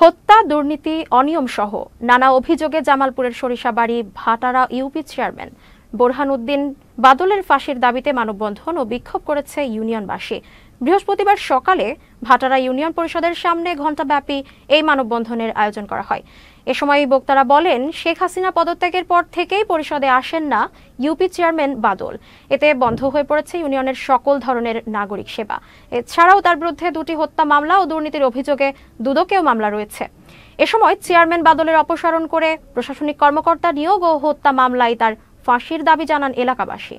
হত্যা, দুর্নীতি অনিয়ম সহ নানা অভিযোগে জামালপুরের সরিষাবাড়ি, ভাটারা ইউপি চেয়ারম্যান বোরহানউদ্দিন বাদলের ফাঁসির দাবিতে মানববন্ধন ও বিক্ষোভ করেছে ইউনিয়নবাসী। বৃহস্পতিবার সকালে ভাটারা ইউনিয়ন পরিষদের সামনে ঘণ্টাব্যাপী এই মানববন্ধনের আয়োজন করা হয়। এ সময় বক্তারা বলেন, শেখ হাসিনা পদত্যাগের পর থেকেই পরিষদে আসেন না ইউপি চেয়ারম্যান বাদল। এতে বন্ধ হয়ে পড়েছে ইউনিয়নের সকল ধরনের নাগরিক সেবা। এছাড়াও তার বিরুদ্ধে দুটি হত্যা মামলা ও দুর্নীতির অভিযোগে দুদকেও মামলা রয়েছে। এ সময় চেয়ারম্যান বাদলের অপসারণ করে প্রশাসনিক কর্মকর্তা নিয়োগ ও হত্যা মামলায় তার ফাঁসির দাবি জানান এলাকাবাসী।